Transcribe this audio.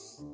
Adiós.